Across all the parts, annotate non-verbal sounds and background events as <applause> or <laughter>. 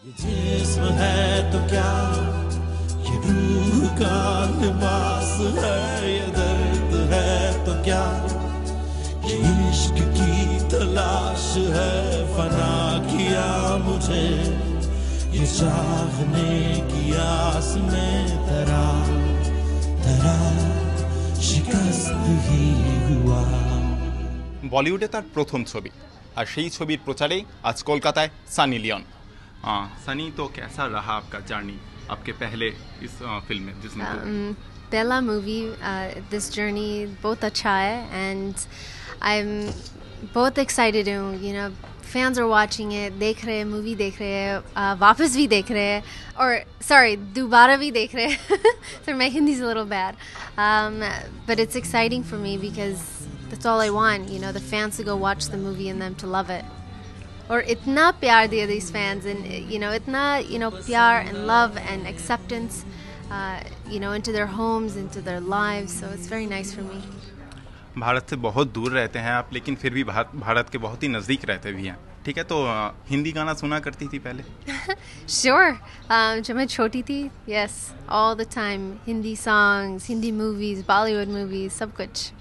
ये जिस्म है तो क्या ये रूह का लिबास है ये दर्द है तो क्या ये इश्क की तलाश है फना किया मुझे ये चाहने की आस में तरा तरा शिकस्त ही हुआ বলিউডে তার প্রথম ছবি আর সেই ছবির প্রচারেই আজ কলকাতায় সানি লিওন हाँ, सनी तो कैसा रहा आपका जर्नी आपके पहले इस फ़िल्म में जिसमें uh, mm, पहला मूवी दिस जर्नी बहुत अच्छा है एंड आई एम बहुत एक्साइटेड हूँ you know fans are watching है देख रहे हैं मूवी देख रहे हैं uh, वापस भी देख रहे हैं और सॉरी दोबारा भी देख रहे हैं सर मैं हिंदी से little bad um, but it's exciting for me because that's all I want you know the fans to go watch the movie and them to और इतना प्यार दिया this fans and you know इतना you know प्यार and love and acceptance you know into their homes into their lives so it's very nice for me Bharat से बहुत दूर रहते हैं आप लेकिन फिर भी भारत भारत के बहुत ही नज़दीक रहते भी हैं। ठीक है तो uh, हिंदी गाना सुना करती थी पहले? <laughs> श्योर um, जब मैं छोटी थी yes all the time Hindi songs Hindi movies Bollywood movies सब कुछ।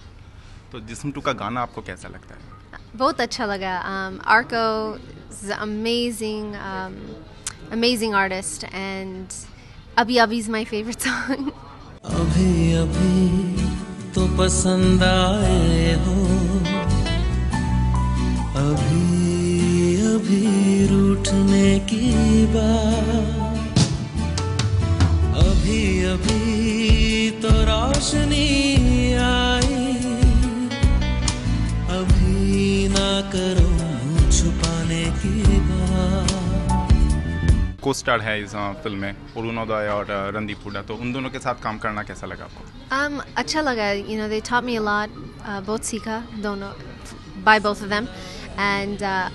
तो जिसम टू का गाना आपको कैसा लगता है? बहुत अच्छा लगा um, Arco is an amazing um, amazing artist and Abhi Abhi is my favorite song अभी अभी तो पसंद आए हो अभी अभी रूठने की बात अभी अभी तो रोशनी को स्टार है इस फिल्म में अरुण उदय और रणदीप हुडा तो उन दोनों के साथ काम करना कैसा लगा आपको um, अच्छा लगा you know they taught me a lot बहुत सीखा दोनों by both of them. And uh,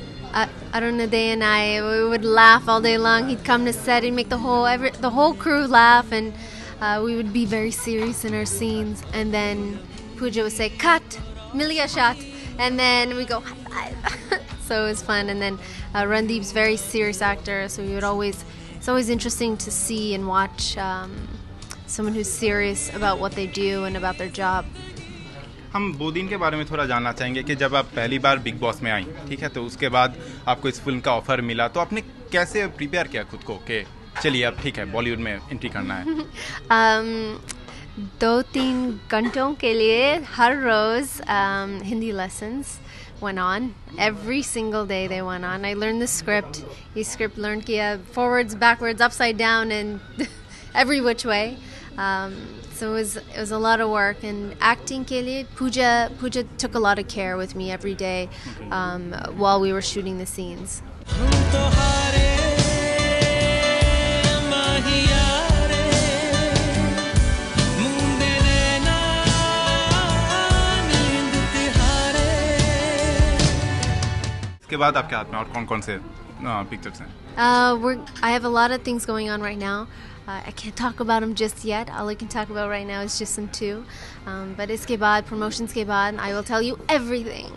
Arunoday and I, we would laugh all day long. He'd come to set and make the whole every, the whole crew laugh, and uh, we would be very serious in our scenes. And then Pooja would say, "Cut, milia shot," and then we go high five. <laughs> so it was fun. And then uh, Randeep's very serious actor, so we would always. It's always interesting to see and watch. Um, someone who's serious about what they do and about their job. हम बोदीन के बारे में थोड़ा जानना चाहेंगे कि जब आप पहली बार बिग बॉस में आई ठीक है तो उसके बाद आपको इस फिल्म का ऑफर मिला तो आपने कैसे प्रिपेयर किया खुद को कि चलिए अब ठीक है बॉलीवुड में एंट्री करना है <laughs> Um, दो तीन घंटों के लिए हर रोज़ Hindi lessons went on. Every single day they went on. I learned the script. he script learned Kia forwards, backwards, upside down, and <laughs> every which way. Um, so it was it was a lot of work. And acting Kelly Pooja, Pooja took a lot of care with me every day um, while we were shooting the scenes. इसके बाद आपके हाथ में और कौन कौन से pictures हैं Uh, we're. I have a lot of things going on right now. Uh, I can't talk about them just yet. All I can talk about right now is just some two. Um, but इसके बाद promotions के बाद I will tell you everything.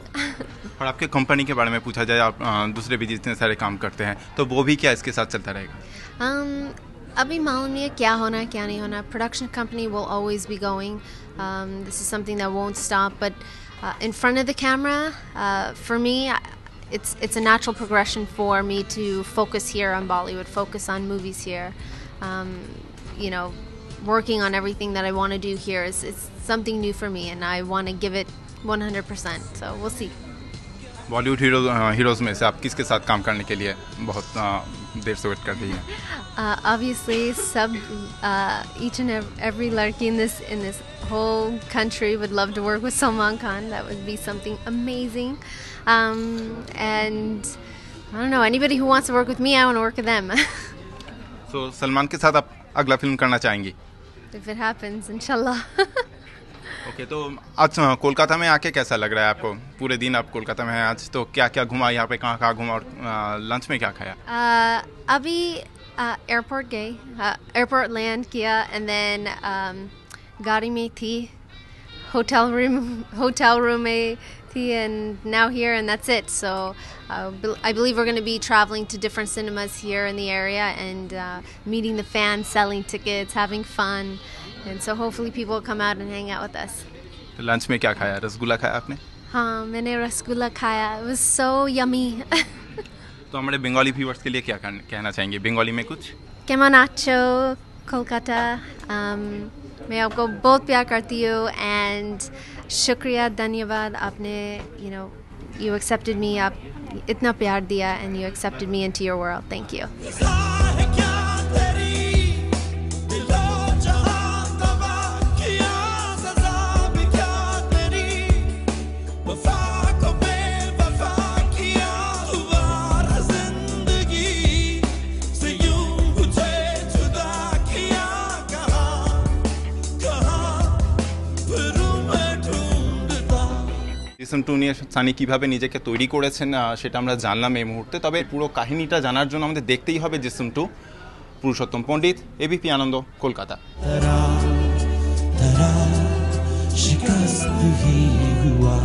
और आपके company के बारे में पूछा जाए आप अ, दूसरे भी जितने सारे काम करते हैं तो वो भी क्या इसके साथ चलता रहेगा um, अभी मालूम नहीं है क्या होना क्या नहीं होना. Will always be going. Um, this is something that won't stop. But uh, in front of the camera, uh, for me. I, it's it's a natural progression for me to focus here on Bollywood, focus on movies here. Um, you know, working on everything that I want to do here is it's something new for me, and I want to give it 100%. So we'll see. Bollywood hero heroes में से आप किसके साथ काम करने के लिए बहुत अ, देर से वेट कर रही हैं Uh, obviously, sub uh, each and ev- every larky in this in this whole country would love to work with Salman Khan. That would be something amazing. Um, and I don't know anybody who wants to work with me. I want to work with them. तो सलमान के साथ आप अगला film करना चाहेंगी if it happens, inshallah. Okay तो आज कोलकाता में आके कैसा लग रहा है आपको पूरे दिन आप कोलकाता में हैं आज तो क्या क्या घुमा यहाँ पे कहाँ कहाँ घुमा और लंच में क्या खाया Uh, Abhi uh, airport gay, uh, airport land kiya, and then um, gari mein thi, hotel room, hotel room mein थी and now here and that's it. So uh, bel- I believe we're going to be traveling to different cinemas here in the area and uh, meeting the fans, selling tickets, having fun. And so hopefully people will come out and hang out with us. तो lunch में क्या खाया रसगुल्ला खाया आपने हाँ मैंने रसगुल्ला खाया It was so yummy. तो हमारे बंगाली व्यूवर्स के लिए क्या कहना कहना चाहेंगे बंगाली में कुछ Kemal Nacho, कोलकाता um, मैं आपको बहुत प्यार करती हूँ एंड शुक्रिया, धन्यवाद। आपने you know you accepted me आप इतना प्यार दिया and you accepted me into your world thank you season two নিয়ে সানি কীভাবে নিজেকে তৈরি করেছেন আহ, সেটা আমরা জানলাম এই মুহূর্তে তবে পুরো কাহিনীটা জানার জন্য আমাদের দেখতেই হবে জিসুম টু পুরুষোত্তম পণ্ডিত এবিপি আনন্দ কলকাতা तरा तरा शिकस्त ही हुआ